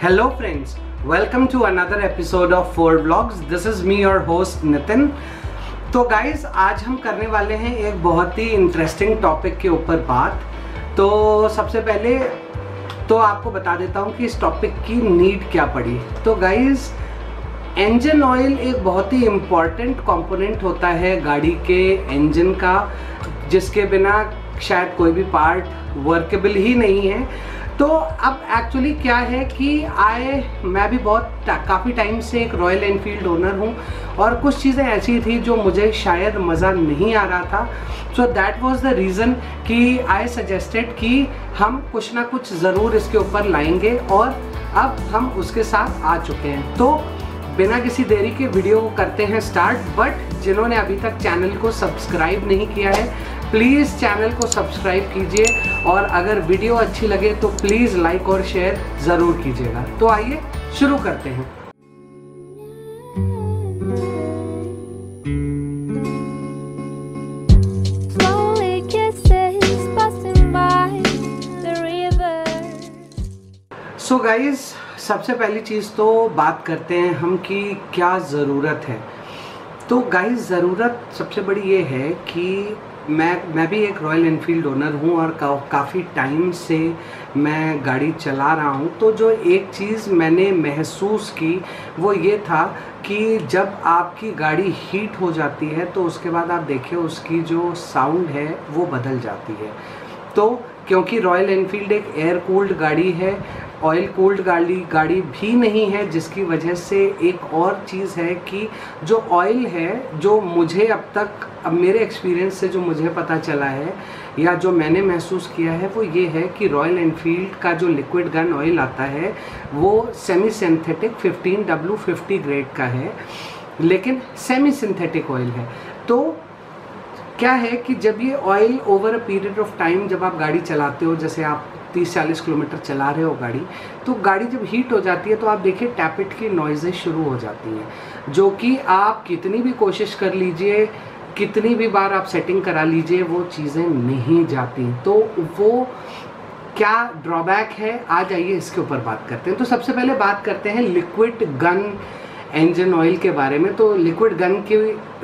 Hello friends, welcome to another episode of Ford Vlogs. This is me your host Nitin. तो guys आज हम करने वाले हैं एक बहुत ही इंटरेस्टिंग टॉपिक के ऊपर बात तो सबसे पहले तो आपको बता देता हूँ कि इस टॉपिक की नीड क्या पड़ी तो गाइज़ इंजन ऑयल एक बहुत ही इंपॉर्टेंट कंपोनेंट होता है गाड़ी के इंजन का जिसके बिना शायद कोई भी पार्ट वर्केबल ही नहीं है तो अब एक्चुअली क्या है कि आए मैं भी बहुत काफ़ी टाइम से एक रॉयल एनफील्ड ओनर हूँ और कुछ चीज़ें ऐसी थी जो मुझे शायद मज़ा नहीं आ रहा था। So that was the reason कि आई सजेस्टेड कि हम कुछ ना कुछ ज़रूर इसके ऊपर लाएँगे और अब हम उसके साथ आ चुके हैं। तो बिना किसी देरी के वीडियो को करते हैं स्टार्ट बट जिन्होंने अभी तक चैनल को सब्सक्राइब नहीं किया है प्लीज़ चैनल को सब्सक्राइब कीजिए और अगर वीडियो अच्छी लगे तो प्लीज़ लाइक और शेयर ज़रूर कीजिएगा। तो आइए शुरू करते हैं. सो so गाइज़ सबसे पहली चीज़ तो बात करते हैं हम कि क्या ज़रूरत है। तो गाइज़ ज़रूरत सबसे बड़ी ये है कि मैं मैं भी एक रॉयल एनफील्ड ओनर हूँ और का, काफ़ी टाइम से मैं गाड़ी चला रहा हूँ। तो जो एक चीज़ मैंने महसूस की वो ये था कि जब आपकी गाड़ी हीट हो जाती है तो उसके बाद आप देखिए उसकी जो साउंड है वो बदल जाती है। तो क्योंकि रॉयल एनफील्ड एक एयर कूल्ड गाड़ी है ऑयल कूल्ड गाड़ी गाड़ी भी नहीं है, जिसकी वजह से एक और चीज़ है कि जो ऑयल है, जो मुझे अब तक, अब मेरे एक्सपीरियंस से जो मुझे पता चला है, या जो मैंने महसूस किया है, वो ये है कि रॉयल एनफील्ड का जो लिक्विड गन ऑयल आता है, वो semi synthetic 15 W fifty grade का है, लेकिन सेमी सिंथेटिक ऑयल है। तो क्या है कि जब ये oil over a period of time जब आप गाड़ी चलाते हो, जैसे आप 30-40 किलोमीटर चला रहे हो गाड़ी तो गाड़ी जब हीट हो जाती है तो आप देखिए टैपेट की नॉइजें शुरू हो जाती हैं, जो कि आप कितनी भी कोशिश कर लीजिए, कितनी भी बार आप सेटिंग करा लीजिए, वो चीज़ें नहीं जाती। तो वो क्या ड्रॉबैक है? आ जाइए इसके ऊपर बात करते हैं। तो सबसे पहले बात करते हैं लिक्विड गन इंजन ऑयल के बारे में। तो लिक्विड गन की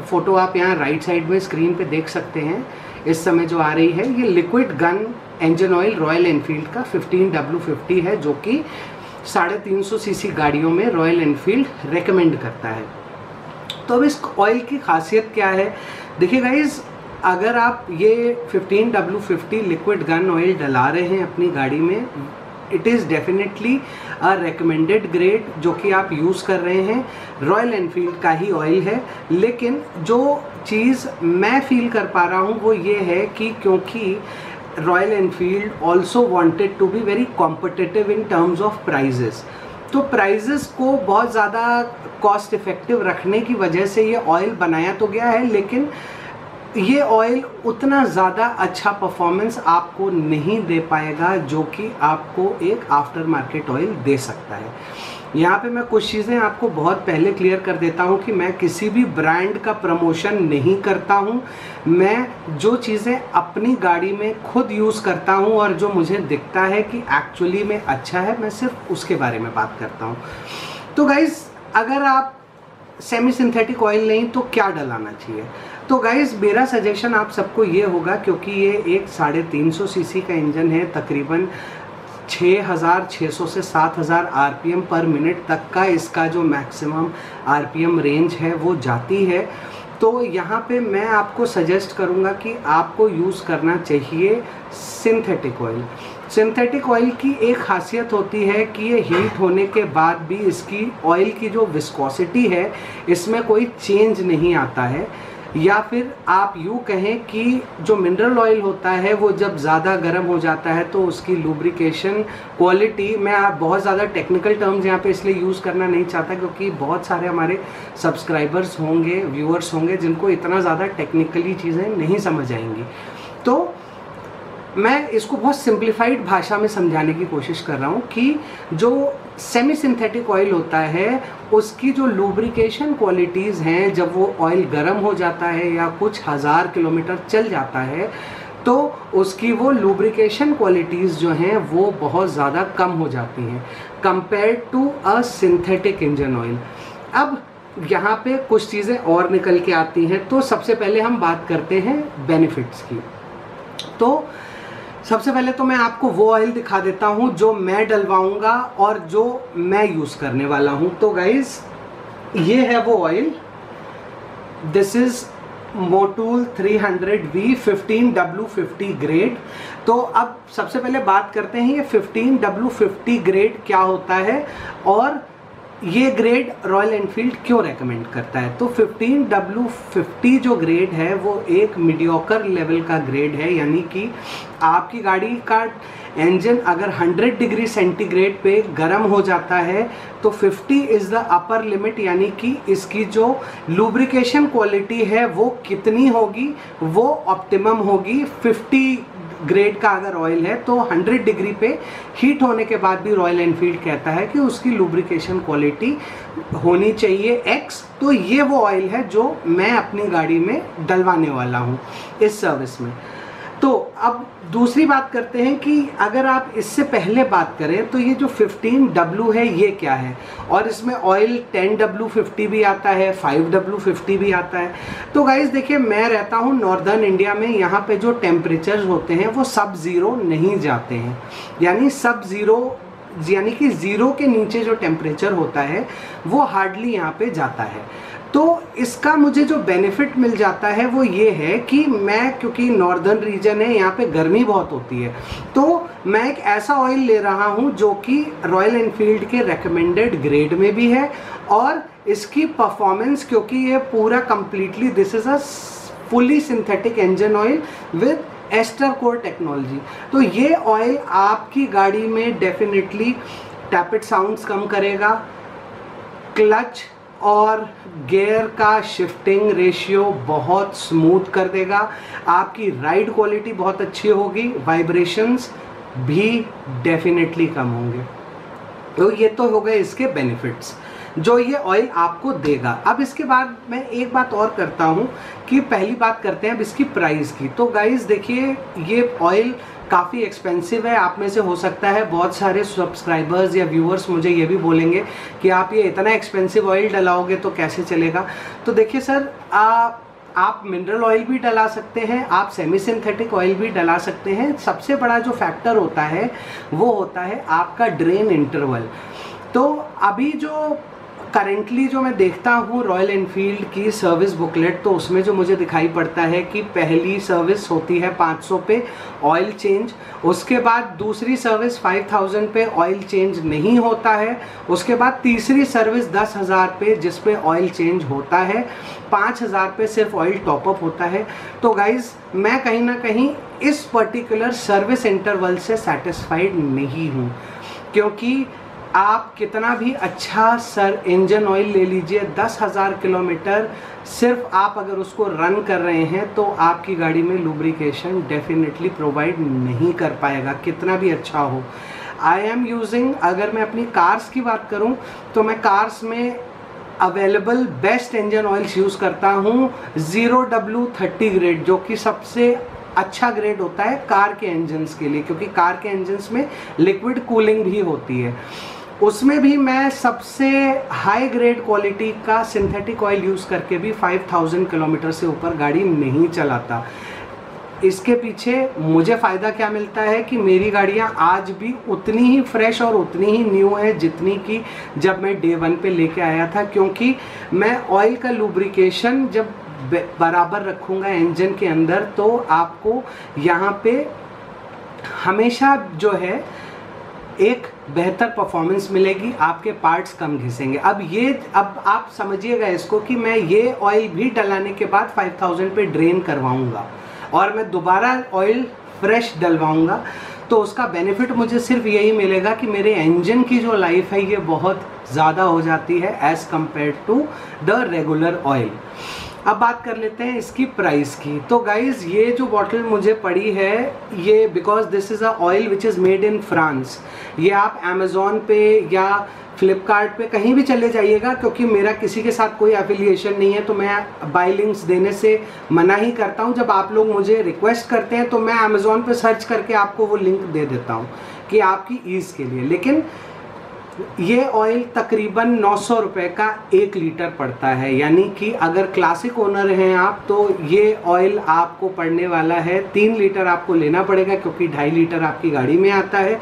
फ़ोटो आप यहाँ राइट साइड में स्क्रीन पे देख सकते हैं। इस समय जो आ रही है, ये liquid gun engine oil Royal Enfield का 15 डब्ल्यू फिफ्टी है, जो कि साढ़े तीन सौ सी गाड़ियों में रॉयल एनफील्ड रेकमेंड करता है। तो अब इस ऑयल की खासियत क्या है? देखिए गाइज़ अगर आप ये 15 W fifty liquid gun oil डला रहे हैं अपनी गाड़ी में it is definitely a recommended grade जो कि आप यूज़ कर रहे हैं। रॉयल एनफील्ड का ही ऑयल है। लेकिन जो चीज़ मैं फील कर पा रहा हूँ वो ये है कि क्योंकि Royal Enfield also wanted to be very competitive in terms of prices तो प्राइजेस को बहुत ज़्यादा कॉस्ट इफ़ेक्टिव रखने की वजह से ये ऑयल बनाया तो गया है, लेकिन ये ऑयल उतना ज़्यादा अच्छा परफॉर्मेंस आपको नहीं दे पाएगा जो कि आपको एक आफ्टर मार्केट ऑयल दे सकता है। यहाँ पे मैं कुछ चीज़ें आपको बहुत पहले क्लियर कर देता हूँ कि मैं किसी भी ब्रांड का प्रमोशन नहीं करता हूँ। मैं जो चीज़ें अपनी गाड़ी में खुद यूज़ करता हूँ और जो मुझे दिखता है कि एक्चुअली में अच्छा है, मैं सिर्फ़ उसके बारे में बात करता हूँ। तो गाइज़ अगर आप सेमी सिंथेटिक ऑयल नहीं तो क्या डलाना चाहिए? तो गाइज़ मेरा सजेशन आप सबको ये होगा, क्योंकि ये एक साढ़े तीन सौ सी का इंजन है, तकरीबन 6600 से 7000 आरपीएम पर मिनट तक का इसका जो मैक्सिमम आरपीएम रेंज है, वो जाती है। तो यहाँ पे मैं आपको सजेस्ट करूँगा कि आपको यूज़ करना चाहिए सिंथेटिक ऑयल सिंथेटिक ऑयल की एक खासियत होती है कि ये हीट होने के बाद भी इसकी ऑयल की जो विस्कोसिटी है, इसमें कोई चेंज नहीं आता है। या फिर आप यूँ कहें कि जो मिनरल ऑयल होता है, वो जब ज़्यादा गर्म हो जाता है तो उसकी लुब्रिकेशन क्वालिटी मैं आप बहुत ज़्यादा टेक्निकल टर्म्स यहाँ पे इसलिए यूज़ करना नहीं चाहता, क्योंकि बहुत सारे हमारे सब्सक्राइबर्स होंगे व्यूअर्स होंगे, जिनको इतना ज़्यादा टेक्निकली चीज़ें नहीं समझ आएँगी। तो मैं इसको बहुत सिंप्लीफाइड भाषा में समझाने की कोशिश कर रहा हूँ कि जो सेमी सिंथेटिक ऑयल होता है, उसकी जो लुब्रिकेशन क्वालिटीज़ हैं, जब वो ऑयल गर्म हो जाता है या कुछ हज़ार किलोमीटर चल जाता है तो उसकी वो लुब्रिकेशन क्वालिटीज़ जो हैं, वो बहुत ज़्यादा कम हो जाती हैं compare to a synthetic engine oil अब यहाँ पे कुछ चीज़ें और निकल के आती हैं तो सबसे पहले हम बात करते हैं बेनिफिट्स की। तो सबसे पहले तो मैं आपको वो ऑयल दिखा देता हूँ जो मैं डलवाऊँगा और जो मैं यूज़ करने वाला हूँ। तो गाइज़ ये है वो oil this is Motul 300 V 15 W 50 grade तो अब सबसे पहले बात करते हैं ये 15 डब्ल्यू 50 ग्रेड क्या होता है और ये ग्रेड रॉयल एनफील्ड क्यों रेकमेंड करता है? तो 15 डब्ल्यू 50 जो ग्रेड है, वो एक मीडियोकर लेवल का ग्रेड है, यानी कि आपकी गाड़ी का इंजन अगर 100 डिग्री सेंटीग्रेड पे गर्म हो जाता है तो 50 इज़ द अपर लिमिट यानी कि इसकी जो लुब्रिकेशन क्वालिटी है, वो कितनी होगी? वो ऑप्टिमम होगी 50 ग्रेड का अगर ऑयल है तो 100 डिग्री पे हीट होने के बाद भी रॉयल एनफील्ड कहता है कि उसकी लुब्रिकेशन क्वालिटी होनी चाहिए एक्स तो ये वो ऑयल है जो मैं अपनी गाड़ी में डलवाने वाला हूँ इस सर्विस में। तो अब दूसरी बात करते हैं कि अगर आप इससे पहले बात करें तो ये जो 15W है, ये क्या है? और इसमें ऑयल 10W50 भी आता है 5W50 भी आता है। तो गाइज़ देखिए, मैं रहता हूँ नॉर्दर्न इंडिया में, यहाँ पे जो टेम्परेचर होते हैं, वो सब ज़ीरो नहीं जाते हैं। यानी सब ज़ीरो यानी कि ज़ीरो के नीचे जो टेम्परेचर होता है, वो हार्डली यहाँ पे जाता है। तो इसका मुझे जो बेनिफिट मिल जाता है वो ये है कि मैं, क्योंकि नॉर्दर्न रीजन है, यहाँ पे गर्मी बहुत होती है तो मैं एक ऐसा ऑयल ले रहा हूँ जो कि रॉयल एनफील्ड के रेकमेंडेड ग्रेड में भी है और इसकी परफॉर्मेंस क्योंकि ये पूरा completely this is a fully synthetic engine oil with ester core technology तो ये ऑयल आपकी गाड़ी में डेफिनेटली टैपिड साउंड्स कम करेगा क्लच और गेयर का शिफ्टिंग रेशियो बहुत स्मूथ कर देगा। आपकी राइड क्वालिटी बहुत अच्छी होगी वाइब्रेशंस भी डेफिनेटली कम होंगे। तो ये तो हो गए इसके बेनिफिट्स जो ये ऑयल आपको देगा। अब इसके बाद मैं एक बात और करता हूँ कि पहली बात करते हैं अब इसकी प्राइस की। तो गाइस देखिए, ये ऑयल काफ़ी एक्सपेंसिव है। आप में से हो सकता है बहुत सारे सब्सक्राइबर्स या व्यूअर्स मुझे ये भी बोलेंगे कि आप ये इतना एक्सपेंसिव ऑयल डलाओगे तो कैसे चलेगा? तो देखिए सर आप आप मिनरल ऑयल भी डला सकते हैं, आप सेमी सिंथेटिक ऑयल भी डला सकते हैं। सबसे बड़ा जो फैक्टर होता है, वो होता है आपका ड्रेन इंटरवल तो अभी जो करेंटली जो मैं देखता हूँ रॉयल एनफील्ड की सर्विस बुकलेट तो उसमें जो मुझे दिखाई पड़ता है कि पहली सर्विस होती है 500 पे ऑयल चेंज उसके बाद दूसरी सर्विस 5000 पे ऑयल चेंज नहीं होता है, उसके बाद तीसरी सर्विस 10000 पे जिस पे ऑयल चेंज होता है 5000 पे सिर्फ़ ऑयल टॉपअप होता है। तो गाइज़ मैं कहीं ना कहीं इस पर्टिकुलर सर्विस इंटरवल से सेटिस्फाइड नहीं हूँ, क्योंकि आप कितना भी अच्छा सर इंजन ऑयल ले लीजिए, दस हज़ार किलोमीटर सिर्फ़ आप अगर उसको रन कर रहे हैं तो आपकी गाड़ी में लुब्रिकेशन डेफिनेटली प्रोवाइड नहीं कर पाएगा, कितना भी अच्छा हो। आई एम यूजिंग अगर मैं अपनी कार्स की बात करूँ तो मैं कार्स में available best engine oils use करता हूँ ज़ीरो डब्ल्यू थर्टी ग्रेड जो कि सबसे अच्छा ग्रेड होता है कार के इंजन्स के लिए, क्योंकि कार के इंजन्स में लिक्विड कूलिंग भी होती है। उसमें भी मैं सबसे हाई ग्रेड क्वालिटी का सिंथेटिक ऑयल यूज़ करके भी 5000 किलोमीटर से ऊपर गाड़ी नहीं चलाता। इसके पीछे मुझे फ़ायदा क्या मिलता है कि मेरी गाड़ियाँ आज भी उतनी ही फ्रेश और उतनी ही न्यू है जितनी कि जब मैं डे वन पे लेके आया था, क्योंकि मैं ऑयल का लुब्रिकेशन जब बराबर रखूँगा इंजन के अंदर तो आपको यहाँ पे हमेशा जो है एक बेहतर परफॉर्मेंस मिलेगी, आपके पार्ट्स कम घिसेंगे। अब ये, अब आप समझिएगा इसको कि मैं ये ऑयल भी डलाने के बाद 5000 पे ड्रेन करवाऊँगा और मैं दोबारा ऑयल फ्रेश डलवाऊँगा तो उसका बेनिफिट मुझे सिर्फ़ यही मिलेगा कि मेरे इंजन की जो लाइफ है, ये बहुत ज़्यादा हो जाती है as compare to the regular oil अब बात कर लेते हैं इसकी प्राइस की। तो गाइज़ ये जो बॉटल मुझे पड़ी है, ये because this is a oil which is made in France ये आप अमेज़ोन पे या फ्लिपकार्ट पे कहीं भी चले जाइएगा, क्योंकि मेरा किसी के साथ कोई एफिलिएशन नहीं है तो मैं बाई लिंक्स देने से मना ही करता हूँ। जब आप लोग मुझे रिक्वेस्ट करते हैं तो मैं अमेज़ोन पे सर्च करके आपको वो लिंक दे देता हूँ, कि आपकी ईज़ के लिए। लेकिन ये ऑयल तकरीबन नौ सौ रुपये का एक लीटर पड़ता है। यानी कि अगर क्लासिक ओनर हैं आप तो ये ऑयल आपको पड़ने वाला है। तीन लीटर आपको लेना पड़ेगा, क्योंकि ढाई लीटर आपकी गाड़ी में आता है।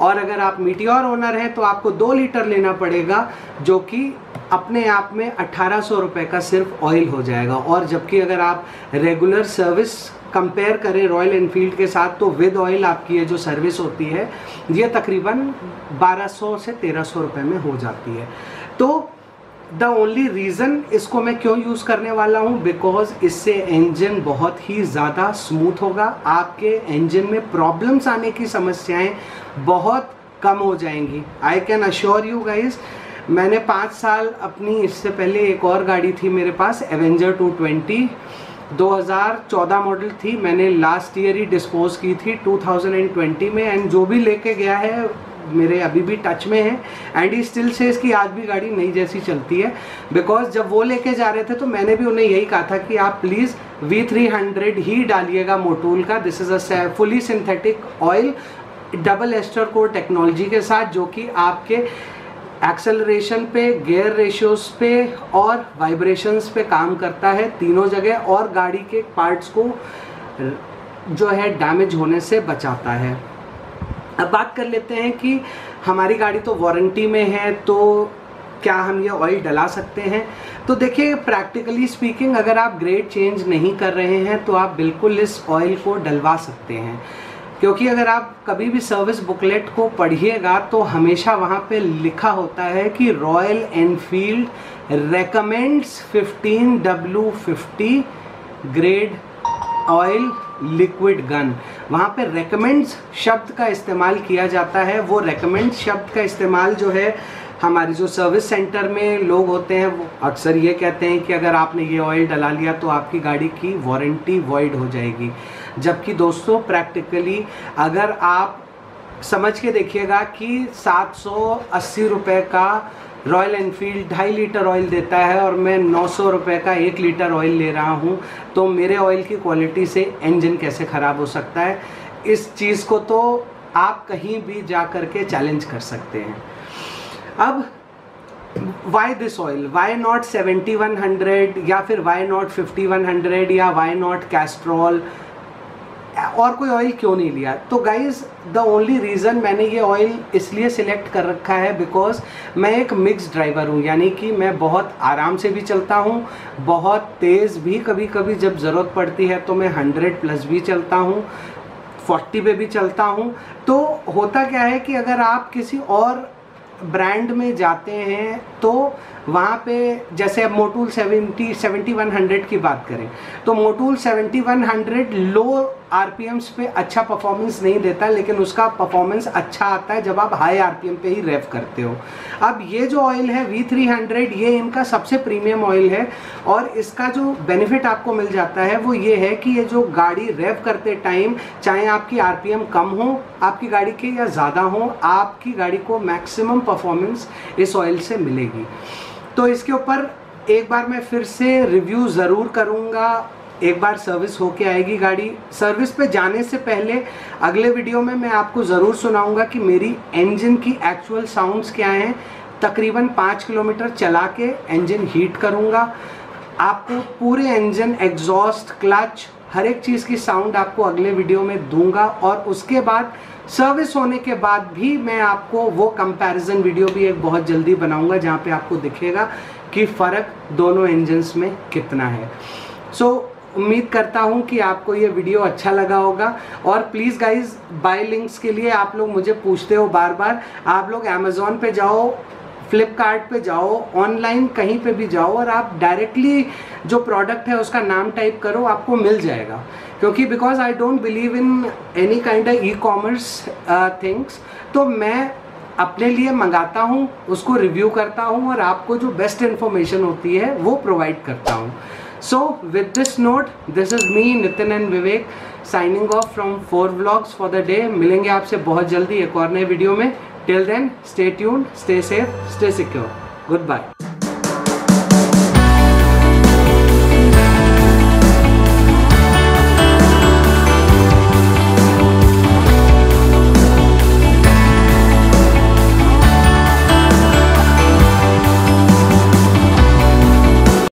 और अगर आप मीटियोर ओनर हैं तो आपको दो लीटर लेना पड़ेगा, जो कि अपने आप में अट्ठारह सौ रुपये का सिर्फ़ ऑयल हो जाएगा। और जबकि अगर आप रेगुलर सर्विस कंपेयर करें रॉयल एनफील्ड के साथ तो विद ऑयल आपकी ये जो सर्विस होती है, ये तकरीबन 1200 से 1300 रुपए में हो जाती है। तो द ओनली रीज़न इसको मैं क्यों यूज़ करने वाला हूँ? बिकॉज़ इससे इंजन बहुत ही ज़्यादा स्मूथ होगा। आपके इंजन में प्रॉब्लम्स आने की समस्याएँ बहुत कम हो जाएँगी। I can assure you guys मैंने पाँच साल अपनी इससे पहले एक और गाड़ी थी मेरे पास एवेंजर 220 2014 मॉडल थी। मैंने लास्ट ईयर ही डिस्पोज की थी 2020 में। एंड जो भी लेके गया है मेरे अभी भी टच में है एंड ही स्टिल से इसकी आज भी गाड़ी नई जैसी चलती है। बिकॉज़ जब वो लेके जा रहे थे तो मैंने भी उन्हें यही कहा था कि आप प्लीज़ वी थ्री हंड्रेड ही डालिएगा मोटूल का। This is a fully synthetic oil double ester core technology के साथ, जो कि आपके एक्सेलरेशन पे गेयर रेशियोज पे और वाइब्रेशंस पे काम करता है तीनों जगह, और गाड़ी के पार्ट्स को, जो है डैमेज होने से बचाता है। अब बात कर लेते हैं कि हमारी गाड़ी तो वारंटी में है तो क्या हम ये ऑयल डला सकते हैं? तो देखिए प्रैक्टिकली स्पीकिंग अगर आप ग्रेड चेंज नहीं कर रहे हैं तो आप बिल्कुल इस ऑयल को डलवा सकते हैं। क्योंकि अगर आप कभी भी सर्विस बुकलेट को पढ़िएगा तो हमेशा वहाँ पे लिखा होता है कि Royal Enfield recommends 15 W fifty grade oil liquid gun वहाँ पे रेकमेंड्स शब्द का इस्तेमाल किया जाता है। वो रेकमेंड शब्द का इस्तेमाल जो है, हमारे जो सर्विस सेंटर में लोग होते हैं, वो अक्सर ये कहते हैं कि अगर आपने ये ऑयल डला लिया तो आपकी गाड़ी की वारंटी वॉइड हो जाएगी। जबकि दोस्तों प्रैक्टिकली अगर आप समझ के देखिएगा कि सात सौ अस्सी रुपये का रॉयल एनफील्ड ढाई लीटर ऑयल देता है और मैं नौ सौ रुपये का एक लीटर ऑयल ले रहा हूँ। तो मेरे ऑयल की क्वालिटी से इंजन कैसे ख़राब हो सकता है? इस चीज़ को तो आप कहीं भी जा कर के चैलेंज कर सकते हैं। अब why this oil why not seventy one hundred या फिर why not fifty one hundred या वाई नॉट कैस्ट्रॉल और कोई ऑयल क्यों नहीं लिया? तो गाइज़ द ओनली रीज़न मैंने ये ऑयल इसलिए सिलेक्ट कर रखा है बिकॉज़ मैं एक मिक्स ड्राइवर हूँ, यानी कि मैं बहुत आराम से भी चलता हूँ, बहुत तेज़ भी कभी कभी जब ज़रूरत पड़ती है तो मैं हंड्रेड प्लस भी चलता हूँ फोर्टी पे भी चलता हूँ। तो होता क्या है कि अगर आप किसी और ब्रांड में जाते हैं तो वहाँ पे जैसे अब मोटूल 70 7100 की बात करें तो मोटूल 7100 लो आरपीएम्स पे अच्छा परफॉर्मेंस नहीं देता, लेकिन उसका परफॉर्मेंस अच्छा आता है जब आप हाई आरपीएम पे ही रेव करते हो। अब ये जो ऑयल है V300 ये इनका सबसे प्रीमियम ऑयल है और इसका जो बेनिफिट आपको मिल जाता है वो ये है कि ये जो गाड़ी रेव करते टाइम चाहे आपकी आरपीएम कम हो, आपकी गाड़ी के या ज़्यादा हो, आपकी गाड़ी को मैक्सिमम परफॉर्मेंस इस ऑयल से मिलेगी। तो इसके ऊपर एक बार मैं फिर से रिव्यू ज़रूर करूँगा एक बार सर्विस होके आएगी गाड़ी। सर्विस पे जाने से पहले अगले वीडियो में मैं आपको ज़रूर सुनाऊँगा कि मेरी इंजन की एक्चुअल साउंड्स क्या हैं। तकरीबन पाँच किलोमीटर चला के इंजन हीट करूँगा। आपको पूरे इंजन एग्जॉस्ट क्लच हर एक चीज़ की साउंड आपको अगले वीडियो में दूँगा। और उसके बाद सर्विस होने के बाद भी मैं आपको वो कंपैरिजन वीडियो भी एक बहुत जल्दी बनाऊँगा जहाँ पे आपको दिखेगा कि फ़र्क दोनों इंजन्स में कितना है। सो so, उम्मीद करता हूँ कि आपको ये वीडियो अच्छा लगा होगा। और प्लीज़ गाइज़ बाय लिंक्स के लिए आप लोग मुझे पूछते हो बार बार। आप लोग अमेज़ोन पे जाओ फ्लिपकार्ट पे जाओ ऑनलाइन कहीं पे भी जाओ और आप डायरेक्टली जो प्रोडक्ट है उसका नाम टाइप करो, आपको मिल जाएगा। क्योंकि because I don't believe in any kind of e commerce things तो मैं अपने लिए मंगाता हूँ, उसको रिव्यू करता हूँ और आपको जो बेस्ट इन्फॉर्मेशन होती है, वो प्रोवाइड करता हूँ। So with this note this is me Nitin and Vivek signing off from four vlogs for the day मिलेंगे आपसे बहुत जल्दी एक और नए वीडियो में. Till then stay tuned stay safe stay secure good bye